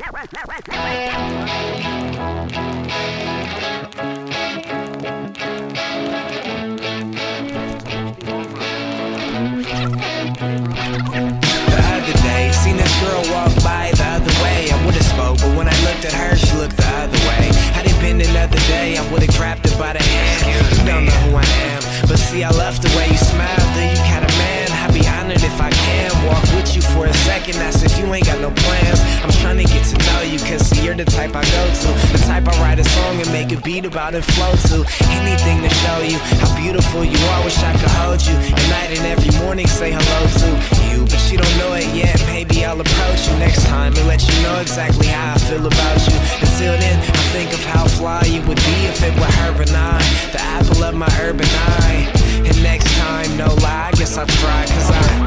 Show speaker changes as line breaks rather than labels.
The other day, seen this girl walk by the other way. I would've spoke, but when I looked at her, she looked the other way. Had it been another day I I I. You I I you you I you you ain't got no plans. I'm trying to get to know you, cause you're the type I go to. The type I write a song and make a beat about and flow to. Anything to show you how beautiful you are. Wish I could hold you at night and every morning say hello to you. But she don't know it yet. Maybe I'll approach you next time and let you know exactly how I feel about you. Until then, I think of how fly you would be if it were her and I. The apple of my urban eye. And next time, no lie, I guess I'll try, cause I.